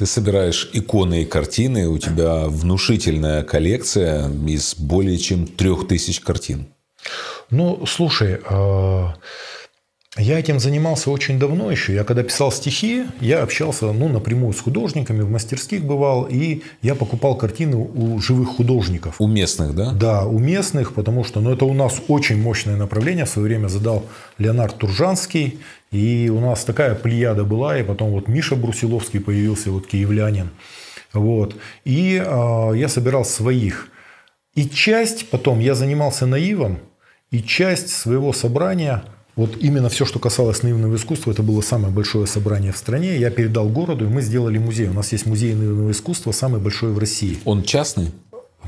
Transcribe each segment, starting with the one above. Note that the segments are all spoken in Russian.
Ты собираешь иконы и картины, у тебя внушительная коллекция из более чем трех тысяч картин. Ну, слушай, а, я этим занимался очень давно еще. Я когда писал стихи, я общался ну, напрямую с художниками, в мастерских бывал, и я покупал картины у живых художников. У местных, да? Да, у местных, потому что ну, это у нас очень мощное направление. В свое время задал Леонард Туржанский, и у нас такая плеяда была, и потом вот Миша Брусиловский появился, вот киевлянин. Вот. И э, я собирал своих. И часть, потом я занимался наивом, и часть своего собрания – вот именно все, что касалось наивного искусства, это было самое большое собрание в стране. Я передал городу, и мы сделали музей. У нас есть музей наивного искусства, самый большой в России. Он частный?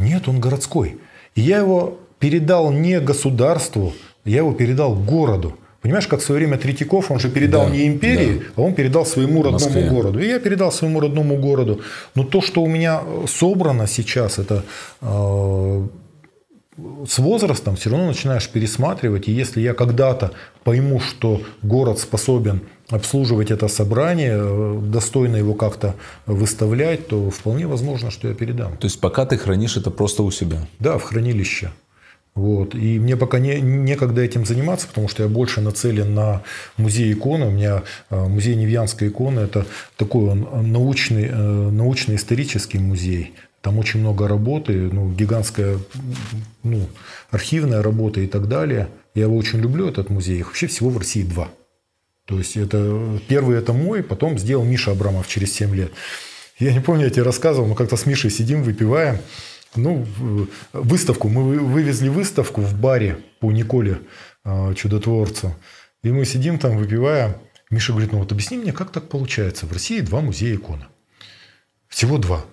Нет, он городской. И я его передал не государству, я его передал городу. Понимаешь, как в свое время Третьяков, он же передал да, не империи, да. а он передал своему родному Москве. городу. И я передал своему родному городу. Но то, что у меня собрано сейчас, это э, с возрастом все равно начинаешь пересматривать. И если я когда-то пойму, что город способен обслуживать это собрание, э, достойно его как-то выставлять, то вполне возможно, что я передам. То есть пока ты хранишь это просто у себя? Да, в хранилище. Вот. И мне пока не, некогда этим заниматься, потому что я больше нацелен на музей иконы. У меня э, музей Невьянской иконы – это такой он научный, э, научно-исторический музей. Там очень много работы, ну, гигантская ну, архивная работа и так далее. Я его очень люблю, этот музей. Их вообще всего в России два. То есть это первый это мой, потом сделал Миша Абрамов через 7 лет. Я не помню, я тебе рассказывал, мы как-то с Мишей сидим, выпиваем. Ну, выставку, мы вывезли выставку в баре по Николе а, Чудотворцу. И мы сидим там, выпиваем. Миша говорит, ну вот объясни мне, как так получается? В России два музея иконы. Всего два.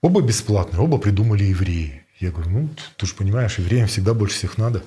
Оба бесплатные, оба придумали евреи. Я говорю, ну, ты же понимаешь, евреям всегда больше всех надо.